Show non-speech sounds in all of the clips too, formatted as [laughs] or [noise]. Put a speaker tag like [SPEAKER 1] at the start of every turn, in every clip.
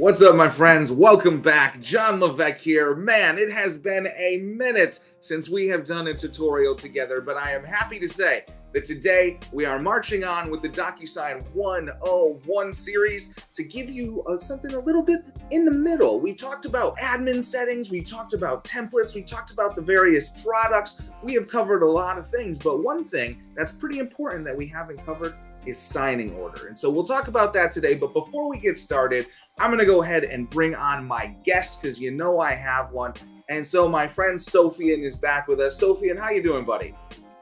[SPEAKER 1] What's up, my friends? Welcome back. Jon Levesque here. Man, it has been a minute since we have done a tutorial together, but I am happy to say that today we are marching on with the DocuSign 101 series to give you uh, something a little bit in the middle. We talked about admin settings, we talked about templates, we talked about the various products. We have covered a lot of things, but one thing that's pretty important that we haven't covered is signing order. And so we'll talk about that today. But before we get started, I'm going to go ahead and bring on my guest because you know I have one. And so my friend Sofian is back with us. Sofian, how you doing, buddy?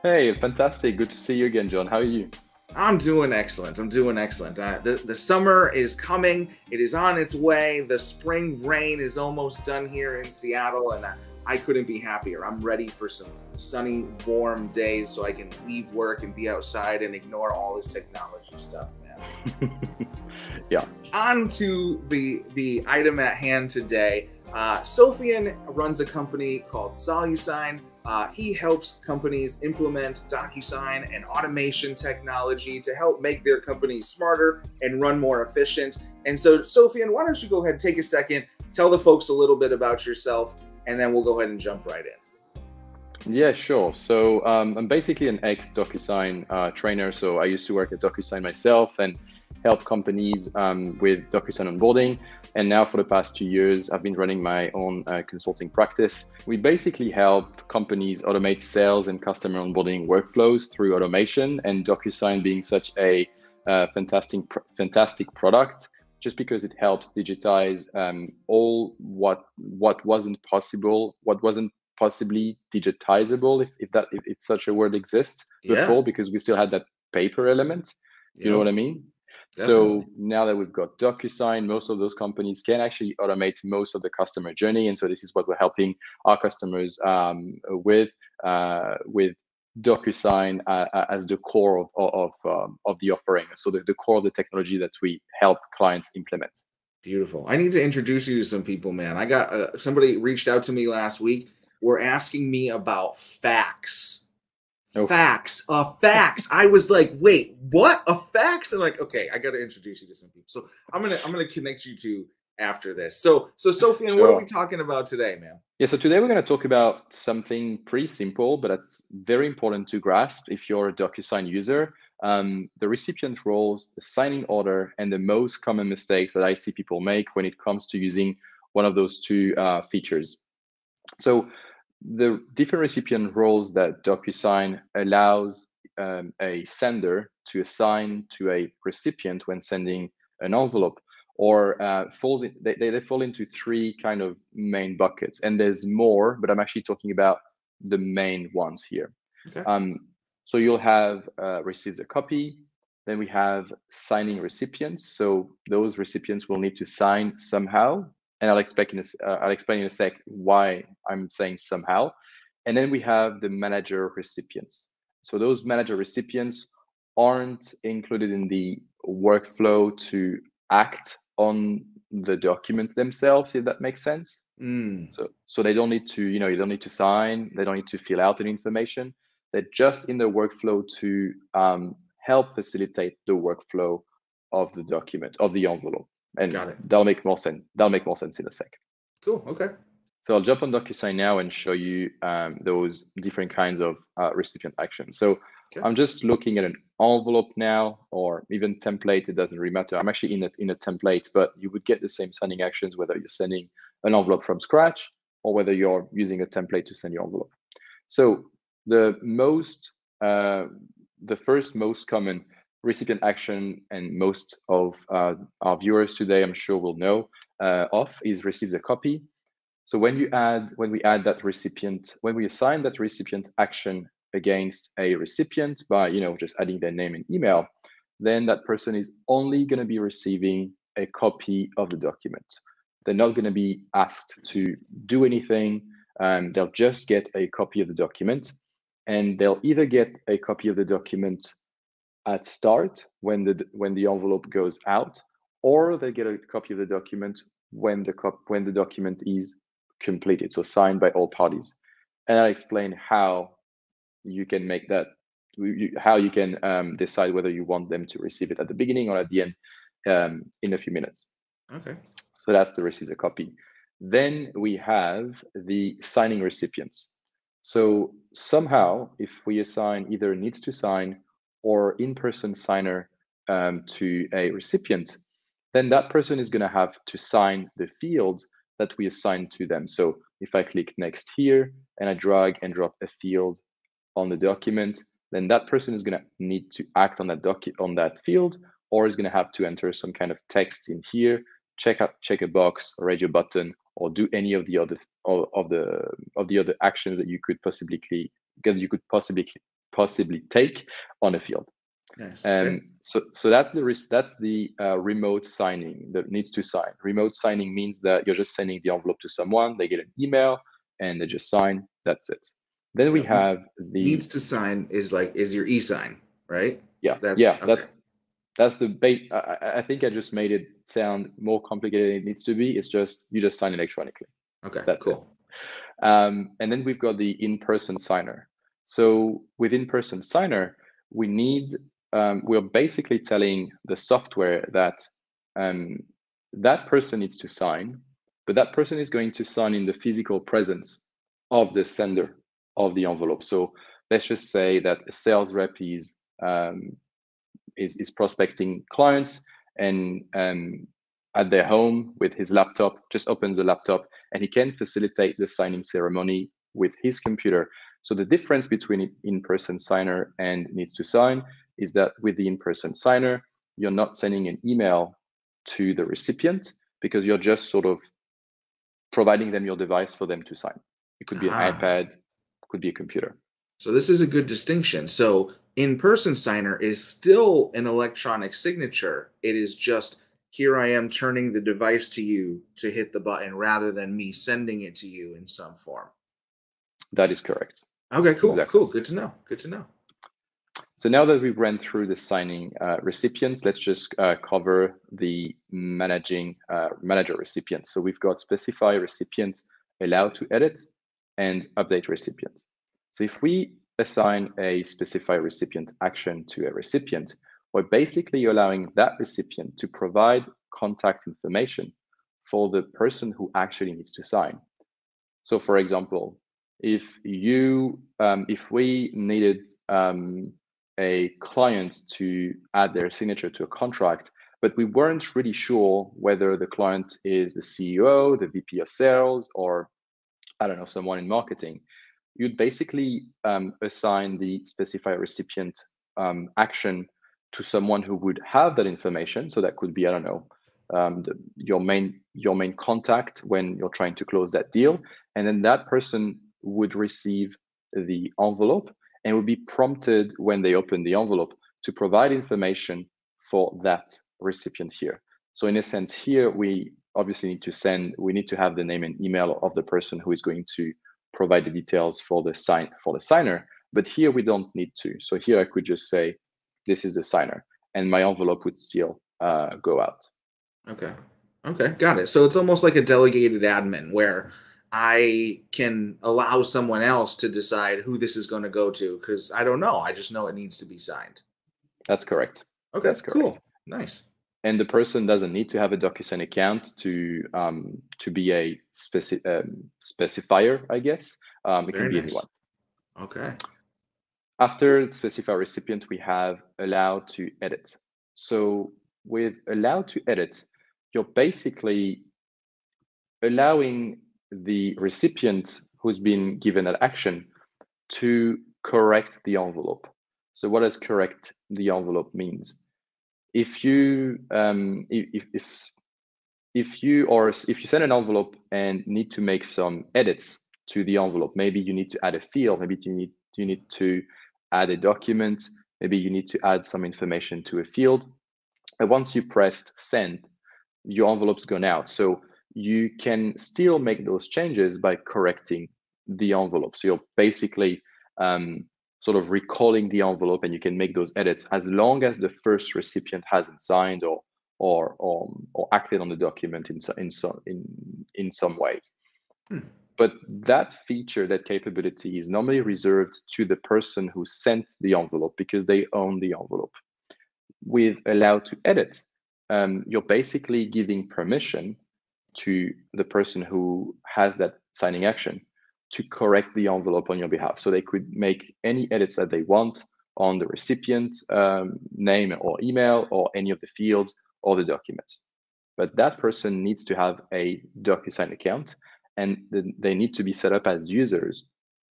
[SPEAKER 2] Hey, fantastic. Good to see you again, Jon. How are you?
[SPEAKER 1] I'm doing excellent. I'm doing excellent. Uh, the, the summer is coming. It is on its way. The spring rain is almost done here in Seattle, and I, I couldn't be happier. I'm ready for some sunny, warm days so I can leave work and be outside and ignore all this technology stuff, man. [laughs]
[SPEAKER 2] yeah.
[SPEAKER 1] On to the the item at hand today. Uh, Sofian runs a company called Solusign. Uh, he helps companies implement DocuSign and automation technology to help make their companies smarter and run more efficient. And so, Sofian, why don't you go ahead and take a second, tell the folks a little bit about yourself, and then we'll go ahead and jump right in.
[SPEAKER 2] Yeah, sure. So um, I'm basically an ex DocuSign uh, trainer. So I used to work at DocuSign myself and help companies um, with DocuSign onboarding. And now, for the past two years, I've been running my own uh, consulting practice. We basically help companies automate sales and customer onboarding workflows through automation. And DocuSign being such a uh, fantastic, fantastic product, just because it helps digitize um, all what what wasn't possible, what wasn't possibly digitizable, if, if that if, if such a word exists yeah. before, because we still had that paper element. You know what I mean? Definitely. So now that we've got DocuSign, most of those companies can actually automate most of the customer journey, and so this is what we're helping our customers um, with uh, with DocuSign uh, uh as the core of of um, of the offering. So the, the core of the technology that we help clients implement.
[SPEAKER 1] Beautiful. I need to introduce you to some people, man. I got uh, somebody reached out to me last week. Were asking me about fax. Oh. Fax, a fax. I was like, wait, what? A fax? And like, okay, I got to introduce you to some people. So I'm gonna I'm gonna connect you to after this. So so Sophie, sure. what are we talking about today, man?
[SPEAKER 2] Yeah, so today we're going to talk about something pretty simple, but it's very important to grasp if you're a DocuSign user. Um, the recipient roles, the signing order, and the most common mistakes that I see people make when it comes to using one of those two uh, features. So the different recipient roles that DocuSign allows um, a sender to assign to a recipient when sending an envelope or uh, falls in, they, they fall into three kind of main buckets. And there's more but i'm actually talking about the main ones here. Okay. um, so you'll have uh, received a copy. Then we have signing recipients. So those recipients will need to sign somehow and I'll explain in a, uh, I'll explain in a sec why I'm saying somehow. And then we have the manager recipients. So those manager recipients aren't included in the workflow to act on the documents themselves, if that makes sense. Mm. So so they don't need to, you know, you don't need to sign, they don't need to fill out any information. They're just in the workflow to um, help facilitate the workflow of the document, of the envelope and that'll make more sense. That'll make more sense in a sec.
[SPEAKER 1] Cool. Okay.
[SPEAKER 2] So I'll jump on DocuSign now and show you um, those different kinds of uh, recipient actions. So okay. I'm just looking at an envelope now, or even template. It doesn't really matter. I'm actually in a in a template, but you would get the same sending actions whether you're sending an envelope from scratch or whether you're using a template to send your envelope. So the most, uh, the first most common recipient action and most of uh, our viewers today i'm sure will know uh, of is receives a copy. So when you add when we add that recipient when we assign that recipient action against a recipient by you know just adding their name and email then that person is only going to be receiving a copy of the document. They're not going to be asked to do anything um, they'll just get a copy of the document and they'll either get a copy of the document at start when the when the envelope goes out, or they get a copy of the document when the cop, when the document is completed, so signed by all parties. And I'll explain how you can make that how you can um, decide whether you want them to receive it at the beginning or at the end um, in a few minutes.
[SPEAKER 1] Okay.
[SPEAKER 2] So that's the receiver copy. Then we have the signing recipients. So somehow, if we assign either needs to sign or in-person signer um, to a recipient, then that person is going to have to sign the fields that we assign to them. So if I click next here and I drag and drop a field on the document, then that person is going to need to act on that on that field, or is going to have to enter some kind of text in here, check check a box, or radio button, or do any of the other of the of the other actions that you could possibly that you could possibly possibly take on a field. Nice. And okay. so, so that's the risk. That's the uh, remote signing that needs to sign. Remote signing means that you're just sending the envelope to someone. They get an email and they just sign. That's it. Then we have the
[SPEAKER 1] needs to sign is like is your e-sign, right?
[SPEAKER 2] Yeah, that's, yeah. Okay. That's that's the base. I, I, think I just made it sound more complicated than it needs to be. It's just you just sign electronically.
[SPEAKER 1] Okay, that's cool.
[SPEAKER 2] It. Um, and then we've got the in-person signer. So with in-person signer, we need um, we're basically telling the software that um, that person needs to sign, but that person is going to sign in the physical presence of the sender of the envelope. So let's just say that a sales rep is um, is, is prospecting clients and um, at their home with his laptop, just opens the laptop and he can facilitate the signing ceremony with his computer. So the difference between in-person signer and needs to sign is that with the in-person signer, you're not sending an email to the recipient because you're just sort of providing them your device for them to sign. It could be ah. an iPad, could be a computer.
[SPEAKER 1] So this is a good distinction. So in-person signer is still an electronic signature. It is just here I am turning the device to you to hit the button rather than me sending it to you in some form.
[SPEAKER 2] That is correct.
[SPEAKER 1] Okay, cool. Exactly. Cool. Good to know. Good to know.
[SPEAKER 2] So now that we've ran through the signing uh, recipients, let's just uh, cover the managing uh, manager recipients. So we've got specify recipients allowed to edit and update recipients. So if we assign a specify recipient action to a recipient, we're basically allowing that recipient to provide contact information for the person who actually needs to sign. So for example, if you um, if we needed um, a client to add their signature to a contract, but we weren't really sure whether the client is the CEO, the VP of sales, or I don't know, someone in marketing. You'd basically um, assign the specify recipient um, action to someone who would have that information. So that could be, I don't know, um, the, your main your main contact when you're trying to close that deal, and then that person would receive the envelope and would be prompted when they open the envelope to provide information for that recipient here. So in a sense here, we obviously need to send, we need to have the name and email of the person who is going to provide the details for the sign for the signer. But here we don't need to. So here I could just say, this is the signer and my envelope would still uh, go out.
[SPEAKER 1] Okay. Okay. Got it. So it's almost like a delegated admin where I can allow someone else to decide who this is going to go to because I don't know. I just know it needs to be signed.
[SPEAKER 2] That's correct.
[SPEAKER 1] Okay, That's correct. cool. Nice.
[SPEAKER 2] And the person doesn't need to have a DocuSign account to um, to be a speci- um, specifier, I guess. Um, it Very can be nice. anyone.
[SPEAKER 1] Okay.
[SPEAKER 2] After specify recipient, we have allowed to edit. So with allowed to edit, you're basically allowing the recipient who's been given that action to correct the envelope. So what does correct the envelope means? If you um, if, if if you or if you send an envelope and need to make some edits to the envelope, maybe you need to add a field, maybe you need you need to add a document, maybe you need to add some information to a field. And once you pressed send, your envelope's gone out. So you can still make those changes by correcting the envelope. So you're basically um, sort of recalling the envelope and you can make those edits as long as the first recipient hasn't signed or or or, or acted on the document in in some in in some ways. Hmm. But that feature, that capability is normally reserved to the person who sent the envelope because they own the envelope. With allowed to edit, um, you're basically giving permission to the person who has that signing action to correct the envelope on your behalf. So they could make any edits that they want on the recipient um, name or email or any of the fields or the documents. But that person needs to have a DocuSign account and they need to be set up as users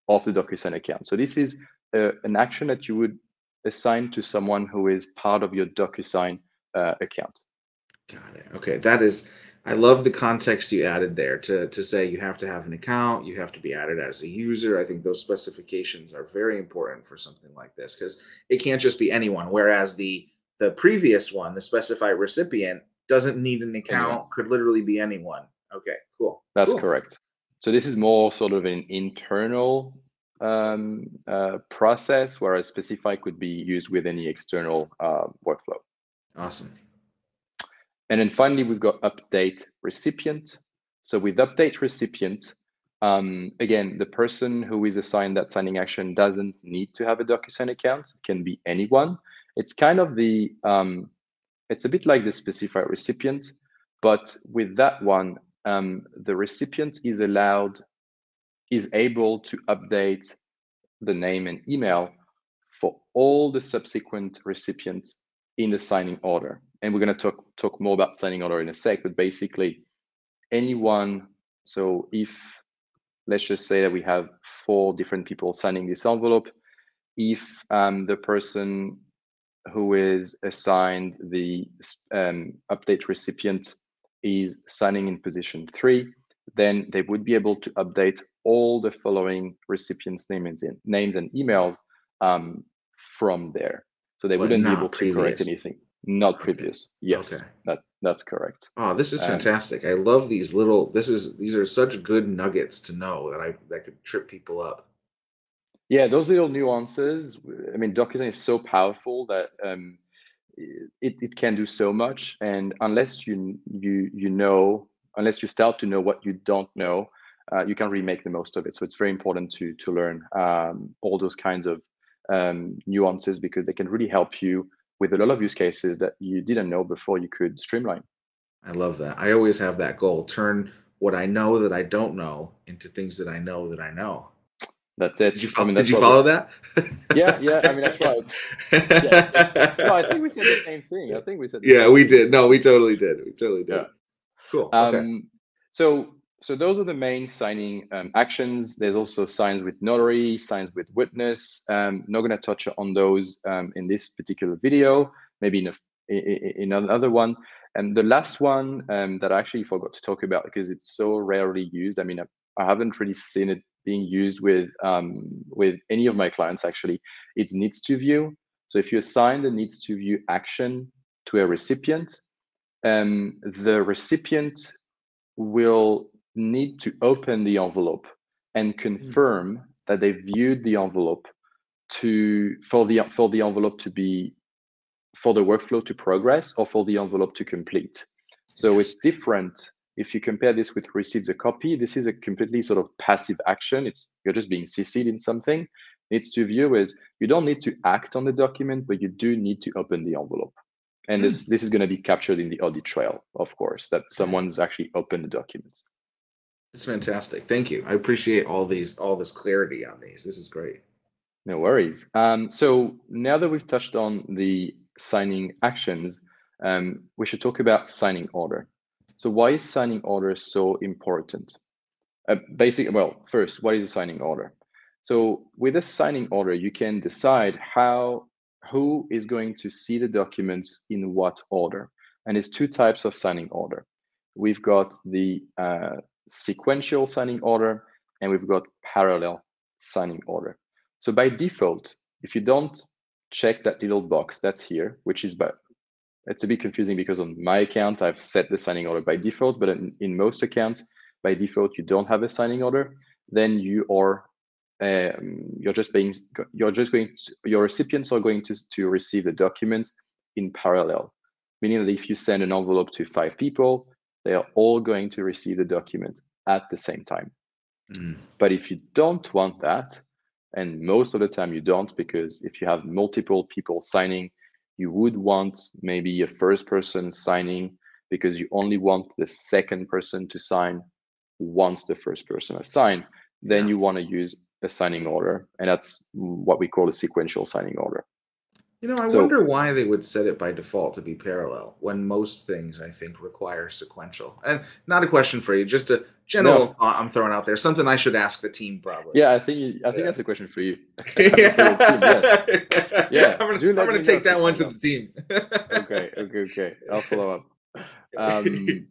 [SPEAKER 2] of the DocuSign account. So this is a, an action that you would assign to someone who is part of your DocuSign uh, account.
[SPEAKER 1] Got it. Okay, that is I love the context you added there to, to say you have to have an account, you have to be added as a user. I think those specifications are very important for something like this because it can't just be anyone. Whereas the the previous one, the specified recipient, doesn't need an account, anyone. could literally be anyone. Okay, cool.
[SPEAKER 2] That's
[SPEAKER 1] cool.
[SPEAKER 2] correct. So this is more sort of an internal um, uh, process, whereas specify could be used with any external uh, workflow.
[SPEAKER 1] Awesome.
[SPEAKER 2] And then finally, we've got update recipient. So with update recipient, um, again, the person who is assigned that signing action doesn't need to have a DocuSign account. It can be anyone. It's kind of the, um, it's a bit like the specified recipient, but with that one, um, the recipient is allowed, is able to update the name and email for all the subsequent recipients in the signing order and we're going to talk talk more about signing order in a sec but basically anyone so if let's just say that we have four different people signing this envelope if um, the person who is assigned the um, update recipient is signing in position three then they would be able to update all the following recipients names and names and emails um, from there. So they but wouldn't be able to correct anything not previous. Yes, okay. that that's correct.
[SPEAKER 1] Oh, this is fantastic. I love these little. This is these are such good nuggets to know that I that could trip people up.
[SPEAKER 2] Yeah, those little nuances. I mean, DocuSign is so powerful that um, it it can do so much, and unless you you you know, unless you start to know what you don't know, uh, you can really make the most of it. So it's very important to to learn um, all those kinds of um, nuances because they can really help you with a lot of use cases that you didn't know before you could streamline.
[SPEAKER 1] I love that. I always have that goal turn what I know that I don't know into things that I know that I know.
[SPEAKER 2] That's it.
[SPEAKER 1] Did you, follow, I mean, did you follow that? [laughs]
[SPEAKER 2] yeah, yeah. I mean, that's right. [laughs] Yeah. No, I think we said the same thing. I think we said.
[SPEAKER 1] yeah, we did. No, we totally did. We totally did. Yeah. Cool. Okay. Um,
[SPEAKER 2] so so those are the main signing um, actions. There's also signs with notary, signs with witness. Um, not going to touch on those um, in this particular video, maybe in, a, in another one. And the last one um, that I actually forgot to talk about because it's so rarely used. I mean, I, I haven't really seen it being used with um, with any of my clients actually. It's needs to view. So if you assign the needs to view action to a recipient, um, the recipient will need to open the envelope and hmm. confirm that they viewed the envelope to for the for the envelope to be for the workflow to progress or for the envelope to complete. So it's different if you compare this with receives a copy. This is a completely sort of passive action. It's you're just being CC'd in something. Needs to view is you don't need to act on the document, but you do need to open the envelope. And this hmm. this is going to be captured in the audit trail, of course, that someone's actually opened the documents.
[SPEAKER 1] It's fantastic. Thank you. I appreciate all these, all this clarity on these. This is great.
[SPEAKER 2] No worries. Um, so now that we've touched on the signing actions, um, we should talk about signing order. So why is signing order so important? Uh, basically, well, first, what is a signing order? So with a signing order, you can decide how who is going to see the documents in what order. And it's two types of signing order. We've got the uh, sequential signing order, and we've got parallel signing order. So by default, if you don't check that little box that's here, which is but it's a bit confusing because on my account, I've set the signing order by default, but in, in most accounts, by default, you don't have a signing order, then you are um, you're just being you're just going to, your recipients are going to, to receive the document in parallel, meaning that if you send an envelope to five people, they are all going to receive the document at the same time. Mm. But if you don't want that, and most of the time you don't, because if you have multiple people signing, you would want maybe a first person signing because you only want the second person to sign once the first person has signed. Then yeah. you want to use a signing order, and that's what we call a sequential signing order.
[SPEAKER 1] You know, I so, wonder why they would set it by default to be parallel when most things I think require sequential. And not a question for you, just a general no. thought I'm throwing out there. Something I should ask the team probably.
[SPEAKER 2] Yeah, I think you, I think yeah. that's a question for you. [laughs] [laughs]
[SPEAKER 1] yeah. yeah, I'm gonna, I'm gonna take that one to the [laughs] team.
[SPEAKER 2] okay, okay, okay. I'll follow up. Um,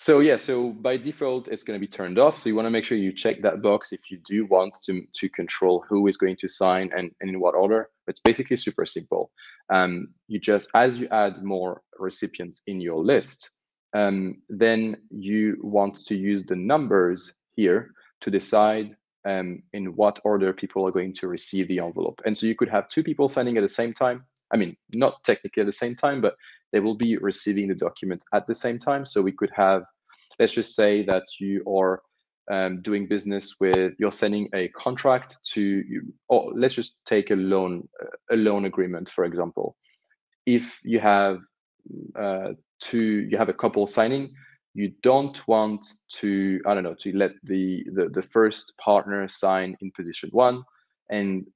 [SPEAKER 2] so yeah, so by default, it's going to be turned off. So you want to make sure you check that box if you do want to, to control who is going to sign and, and in what order. It's basically super simple. Um, you just, as you add more recipients in your list, um, then you want to use the numbers here to decide um, in what order people are going to receive the envelope. And so you could have two people signing at the same time. I mean, not technically at the same time, but they will be receiving the documents at the same time. So we could have, let's just say that you are um, doing business with, you're sending a contract to, or let's just take a loan, a loan agreement, for example. If you have uh, two, you have a couple signing, you don't want to, I don't know, to let the, the, the first partner sign in position one. And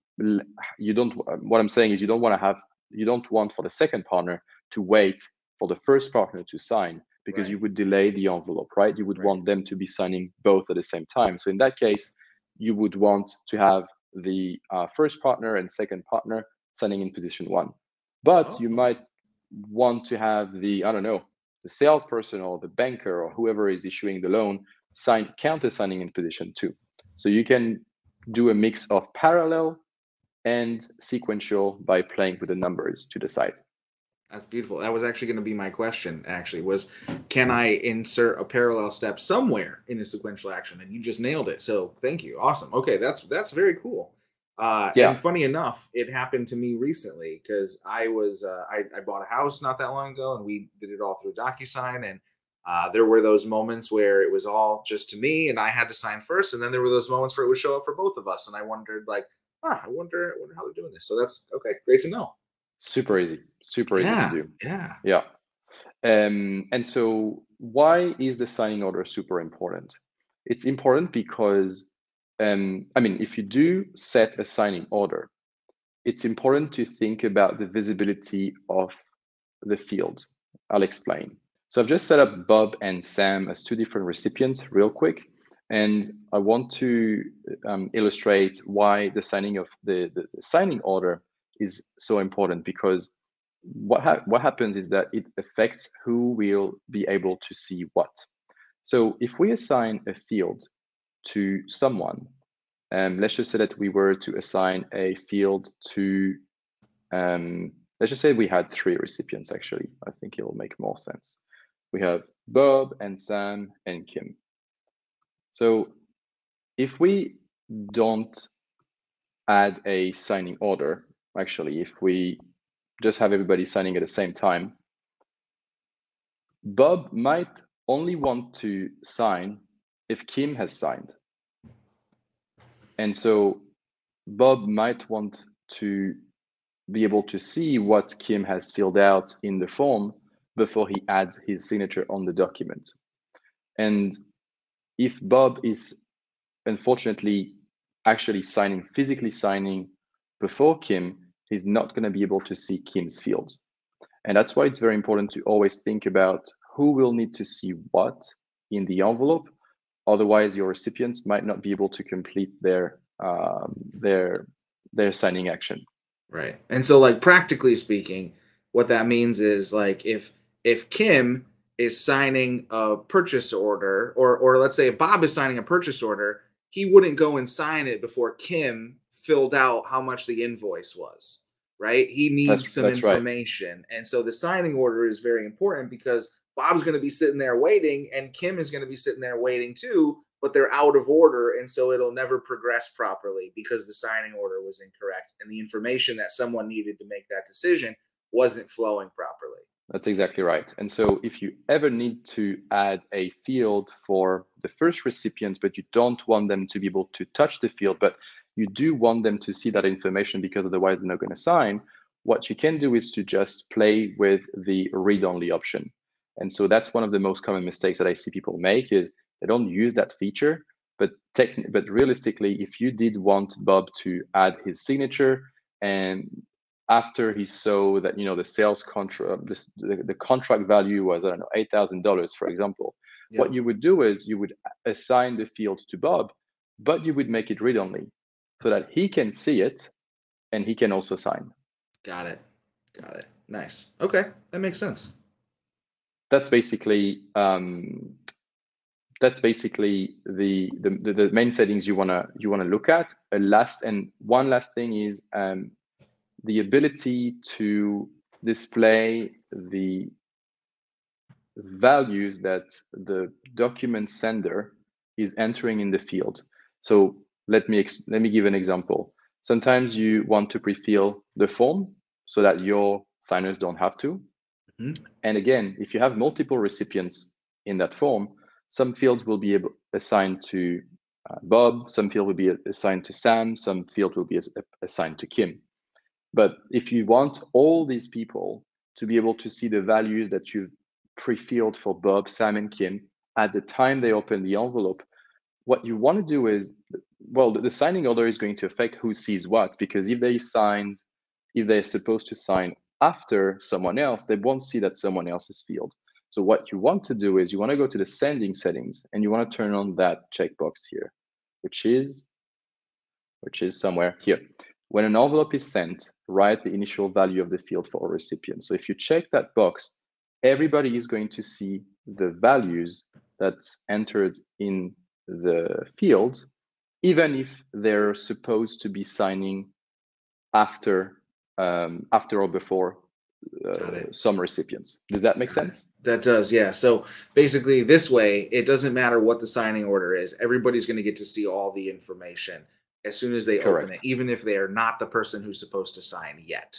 [SPEAKER 2] you don't, what I'm saying is you don't want to have, you don't want for the second partner to wait for the first partner to sign because right. you would delay the envelope, right? You would right. want them to be signing both at the same time. So in that case, you would want to have the uh, first partner and second partner signing in position one. But oh. you might want to have the, I don't know, the salesperson or the banker or whoever is issuing the loan sign counter signing in position two. So you can do a mix of parallel and sequential by playing with the numbers to decide.
[SPEAKER 1] That's beautiful. That was actually going to be my question. Actually, was can I insert a parallel step somewhere in a sequential action? And you just nailed it. So thank you. Awesome. Okay, that's that's very cool. Uh, yeah. And funny enough, it happened to me recently because I was uh, I, I bought a house not that long ago, and we did it all through DocuSign, and uh, there were those moments where it was all just to me, and I had to sign first, and then there were those moments where it would show up for both of us, and I wondered like, ah, I wonder, I wonder how they're doing this. So that's okay, great to know.
[SPEAKER 2] Super easy, super easy
[SPEAKER 1] yeah,
[SPEAKER 2] to do.
[SPEAKER 1] Yeah.
[SPEAKER 2] Yeah. Um, and so, why is the signing order super important? It's important because, um, I mean, if you do set a signing order, it's important to think about the visibility of the field. I'll explain. So I've just set up Bob and Sam as two different recipients real quick. And I want to um, illustrate why the signing of the, the, the signing order is so important because what ha- what happens is that it affects who will be able to see what. So if we assign a field to someone, um, let's just say that we were to assign a field to, um, let's just say we had three recipients actually. I think it will make more sense. We have Bob and Sam and Kim. So if we don't add a signing order, actually, if we just have everybody signing at the same time, Bob might only want to sign if Kim has signed. And so Bob might want to be able to see what Kim has filled out in the form before he adds his signature on the document. And if Bob is unfortunately actually signing, physically signing before Kim, he's not going to be able to see Kim's fields. And that's why it's very important to always think about who will need to see what in the envelope. Otherwise, your recipients might not be able to complete their um, their their signing action.
[SPEAKER 1] Right. And so, like practically speaking, what that means is like if if Kim is signing a purchase order, or or let's say if Bob is signing a purchase order, he wouldn't go and sign it before Kim filled out how much the invoice was, right? He needs that's, some that's information. Right. And so the signing order is very important because Bob's going to be sitting there waiting and Kim is going to be sitting there waiting too, but they're out of order. And so it'll never progress properly because the signing order was incorrect and the information that someone needed to make that decision wasn't flowing properly.
[SPEAKER 2] That's exactly right. And so if you ever need to add a field for the first recipients, but you don't want them to be able to touch the field, but you do want them to see that information because otherwise they're not going to sign, what you can do is to just play with the read-only option. And so that's one of the most common mistakes that I see people make is they don't use that feature. But but realistically, if you did want Bob to add his signature and after he saw that you know the sales contract the, the contract value was i don't know $8000 for example yeah. what you would do is you would assign the field to bob but you would make it read only so that he can see it and he can also sign.
[SPEAKER 1] Got it. Got it. Nice. Okay. That makes sense.
[SPEAKER 2] That's basically um, that's basically the, the the main settings you wanna you wanna look at. A last and one last thing is um, the ability to display the values that the document sender is entering in the field. So let me let me give an example. Sometimes you want to pre-fill the form so that your signers don't have to. Mm -hmm. And again, if you have multiple recipients in that form, some fields will be assigned to uh, Bob, some field will be assigned to Sam, some field will be assigned to Kim. But if you want all these people to be able to see the values that you've pre-filled for Bob, Sam, and Kim at the time they open the envelope, what you want to do is, well, the, signing order is going to affect who sees what, because if they signed, if they're supposed to sign after someone else, they won't see that someone else's field. So what you want to do is you want to go to the sending settings and you want to turn on that checkbox here, which is, which is somewhere here. When an envelope is sent, write the initial value of the field for all recipients. So if you check that box, everybody is going to see the values that's entered in the field, even if they're supposed to be signing after um, after or before uh, some recipients. Does that make sense?
[SPEAKER 1] That does, yeah. So basically, this way, it doesn't matter what the signing order is. Everybody's going to get to see all the information as soon as they correct. open it, even if they are not the person who's supposed to sign yet.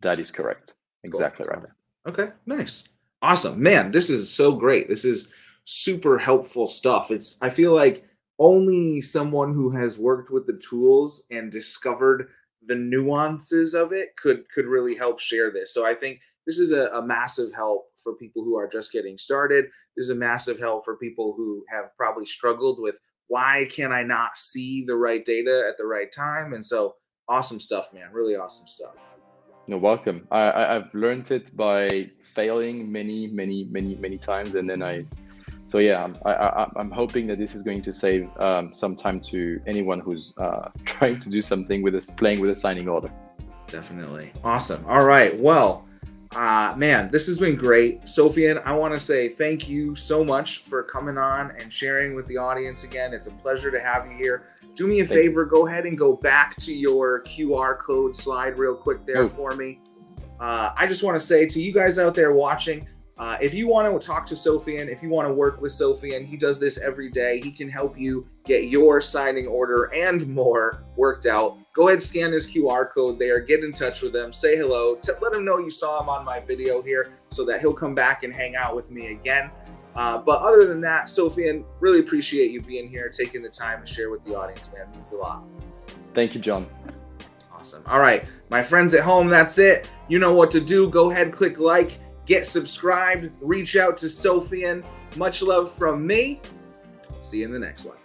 [SPEAKER 2] That is correct. Exactly cool. right.
[SPEAKER 1] Okay, nice. Awesome. Man, this is so great. This is super helpful stuff. It's I feel like only someone who has worked with the tools and discovered the nuances of it could could really help share this. So I think this is a, a, massive help for people who are just getting started. This is a massive help for people who have probably struggled with why can I not see the right data at the right time? And so awesome stuff, man. Really awesome stuff.
[SPEAKER 2] You're welcome. I, I've learned it by failing many, many, many, many times. And then I, so yeah, I, I, I'm hoping that this is going to save um, some time to anyone who's uh, [laughs] trying to do something with this, playing with a signing order.
[SPEAKER 1] Definitely. Awesome. All right. Well, uh, man, this has been great. Sofian, I want to say thank you so much for coming on and sharing with the audience again. It's a pleasure to have you here. Do me a thank favor, you. go ahead and go back to your QR code slide real quick there oh. for me. Uh, I just want to say to you guys out there watching, uh, if you want to talk to Sofian, if you want to work with Sofian, he does this every day. He can help you get your signing order and more worked out. Go ahead, scan his QR code there, get in touch with him, say hello, let him know you saw him on my video here so that he'll come back and hang out with me again. Uh, but other than that, Sofian, really appreciate you being here, taking the time to share with the audience, man. It means a lot.
[SPEAKER 2] Thank you, Jon.
[SPEAKER 1] Awesome. All right, my friends at home, that's it. You know what to do. Go ahead, click like Get subscribed, reach out to Sofian. Much love from me. See you in the next one.